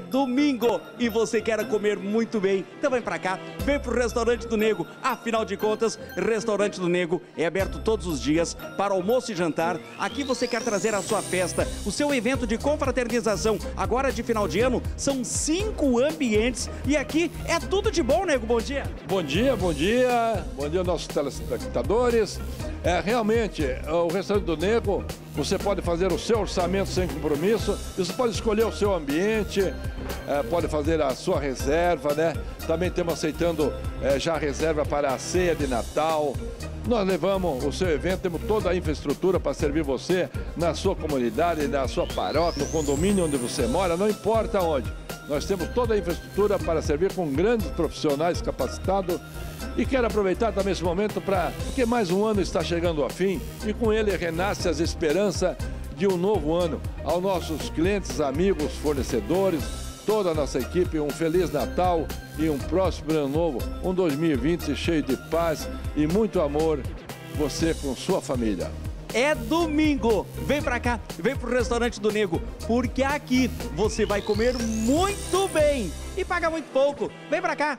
domingo e você quer comer muito bem, então vem pra cá, vem pro Restaurante do Nego. Afinal de contas, Restaurante do Nego é aberto todos os dias para almoço e jantar. Aqui você quer trazer a sua festa, o seu evento de confraternização. Agora de final de ano, são cinco ambientes e aqui é tudo de bom, Nego. Bom dia. Bom dia, bom dia. Bom dia, nossos telespectadores. É, realmente, o Restaurante do Nego, você pode fazer o seu orçamento sem compromisso, você pode escolher o seu ambiente, é, pode fazer a sua reserva, né? Também estamos aceitando é, já reserva para a ceia de Natal. Nós levamos o seu evento, temos toda a infraestrutura para servir você na sua comunidade, na sua paróquia, no condomínio onde você mora, não importa onde. Nós temos toda a infraestrutura para servir com grandes profissionais capacitados e quero aproveitar também esse momento para, porque mais um ano está chegando ao fim e com ele renasce as esperanças de um novo ano. Aos nossos clientes, amigos, fornecedores, toda a nossa equipe, um Feliz Natal e um próximo ano novo, um 2020 cheio de paz e muito amor, você com sua família é domingo. Vem pra cá, vem pro restaurante do Nego, porque aqui você vai comer muito bem e paga muito pouco. Vem pra cá.